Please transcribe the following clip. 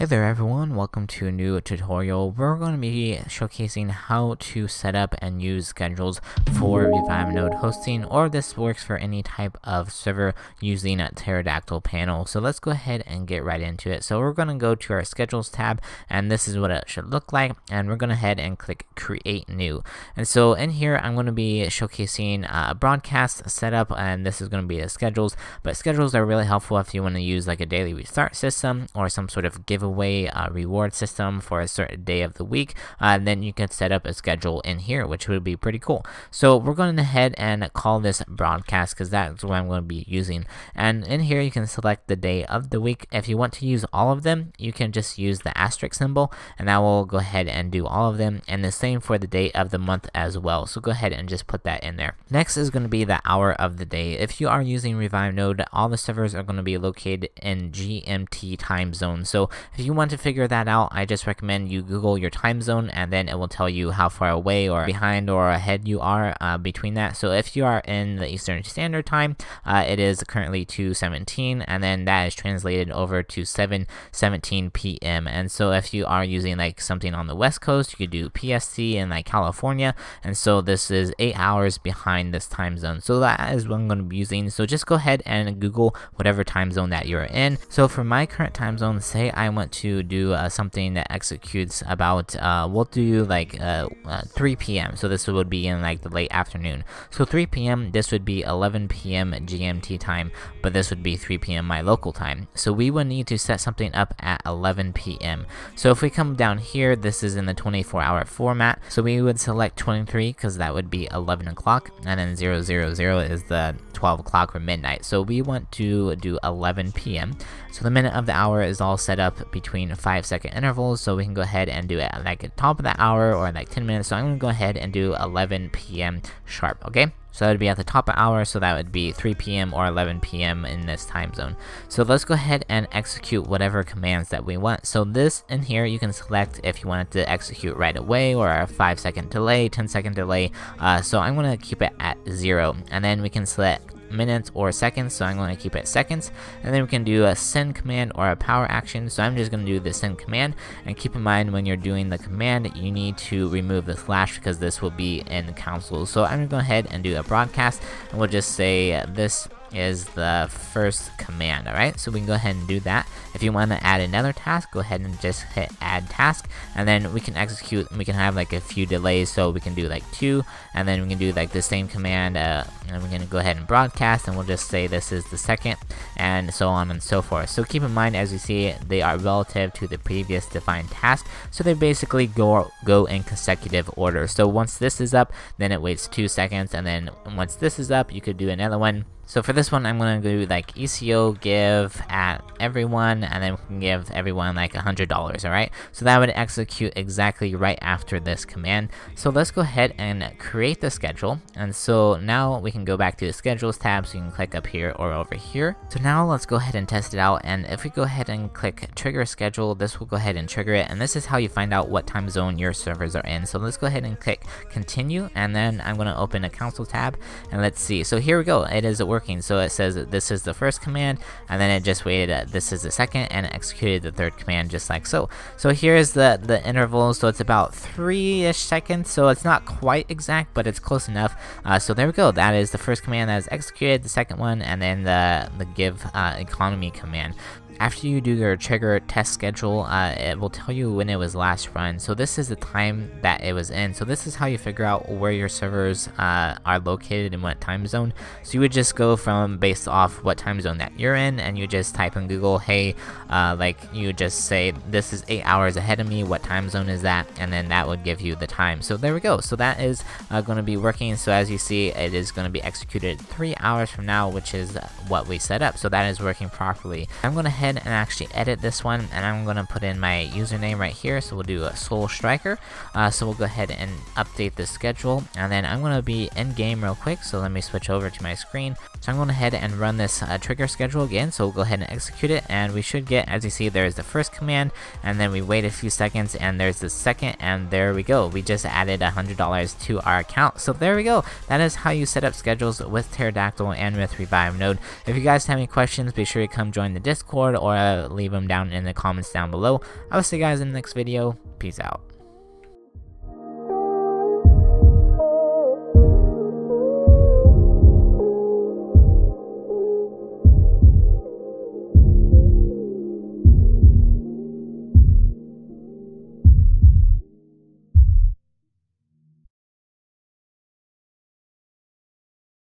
Hey there everyone, welcome to a new tutorial. We're going to be showcasing how to set up and use schedules for Revive Node hosting, or this works for any type of server using a Pterodactyl panel. So let's go ahead and get right into it. So we're going to go to our schedules tab, and this is what it should look like, and we're going to head and click create new. And so in here, I'm going to be showcasing a broadcast setup, and this is going to be the schedules, but schedules are really helpful if you want to use like a daily restart system or some sort of giveaway giveaway uh, reward system for a certain day of the week, uh, then you can set up a schedule in here, which would be pretty cool. So we're going ahead and call this broadcast because that's what I'm going to be using. And in here, you can select the day of the week. If you want to use all of them, you can just use the asterisk symbol, and that will go ahead and do all of them. And the same for the day of the month as well. So go ahead and just put that in there. Next is going to be the hour of the day. If you are using Revive Node, all the servers are going to be located in GMT time zone. So if if you want to figure that out, I just recommend you Google your time zone and then it will tell you how far away or behind or ahead you are uh, between that. So if you are in the Eastern Standard Time, uh, it is currently 2:17, and then that is translated over to 7:17 p.m. And so if you are using like something on the West Coast, you could do PST in like California, and so this is eight hours behind this time zone. So that is what I'm going to be using. So just go ahead and Google whatever time zone that you're in. So for my current time zone, say I to do uh, something that executes about, uh, we'll do like uh, uh 3 p.m. So this would be in like the late afternoon. So 3 p.m. this would be 11 p.m. GMT time, but this would be 3 p.m. my local time. So we would need to set something up at 11 p.m. So if we come down here, this is in the 24 hour format. So we would select 23 because that would be 11 o'clock, and then 000 is the 12 o'clock or midnight. So we want to do 11 p.m. So the minute of the hour is all set up between 5 second intervals, so we can go ahead and do it at like the top of the hour or like 10 minutes. So I'm going to go ahead and do 11 p.m. sharp, okay? So that would be at the top of hour, so that would be 3 p.m. or 11 p.m. in this time zone. So let's go ahead and execute whatever commands that we want. So this in here, you can select if you want it to execute right away or a 5 second delay, 10 second delay. Uh, so I'm going to keep it at 0. And then we can select minutes or seconds, so I'm going to keep it seconds. And then we can do a send command or a power action, so I'm just going to do the send command. And keep in mind when you're doing the command, you need to remove the slash because this will be in console. So I'm going to go ahead and do a broadcast, and we'll just say this is the first command, alright? So we can go ahead and do that. If you want to add another task, go ahead and just hit add task, and then we can execute, we can have like a few delays, so we can do like two, and then we can do like the same command, uh, and we're to go ahead and broadcast, and we'll just say this is the second, and so on and so forth. So keep in mind, as you see, they are relative to the previous defined task, so they basically go, go in consecutive order. So once this is up, then it waits two seconds, and then once this is up, you could do another one, so for this one, I'm gonna do like ECO give at everyone, and then we can give everyone like a hundred dollars. All right. So that would execute exactly right after this command. So let's go ahead and create the schedule. And so now we can go back to the schedules tab. So you can click up here or over here. So now let's go ahead and test it out. And if we go ahead and click trigger schedule, this will go ahead and trigger it. And this is how you find out what time zone your servers are in. So let's go ahead and click continue, and then I'm gonna open a console tab, and let's see. So here we go. It is working working. So it says this is the first command, and then it just waited uh, this is the second, and executed the third command just like so. So here's the, the interval, so it's about three-ish seconds, so it's not quite exact, but it's close enough. Uh, so there we go, that is the first command that is executed, the second one, and then the, the give uh, economy command. After you do your trigger test schedule, uh, it will tell you when it was last run. So this is the time that it was in. So this is how you figure out where your servers uh, are located in what time zone. So you would just go from based off what time zone that you're in, and you just type in Google, hey, uh, like you just say this is eight hours ahead of me. What time zone is that? And then that would give you the time. So there we go. So that is uh, going to be working. So as you see, it is going to be executed three hours from now, which is what we set up. So that is working properly. I'm going to head ahead and actually edit this one and I'm gonna put in my username right here so we'll do a soul striker. Uh, so we'll go ahead and update the schedule and then I'm gonna be in game real quick so let me switch over to my screen. So I'm going ahead and run this uh, trigger schedule again so we'll go ahead and execute it and we should get as you see there's the first command and then we wait a few seconds and there's the second and there we go. We just added a hundred dollars to our account. So there we go. That is how you set up schedules with pterodactyl and with revive node. If you guys have any questions be sure to come join the discord Discord or leave them down in the comments down below. I'll see you guys in the next video. Peace out.